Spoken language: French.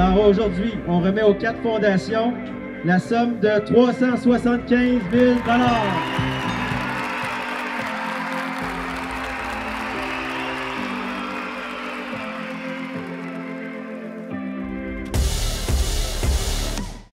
Alors aujourd'hui, on remet aux quatre fondations la somme de 375 000